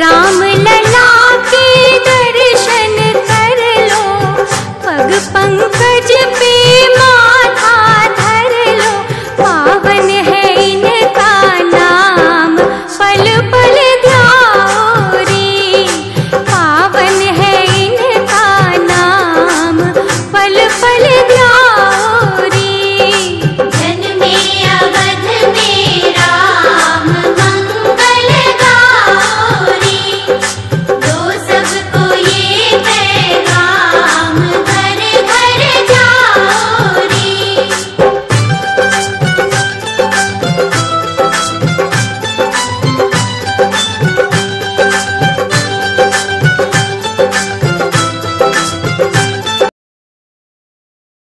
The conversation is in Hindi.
राम लला के दर्शन कर लो। पग पंकज पे माँ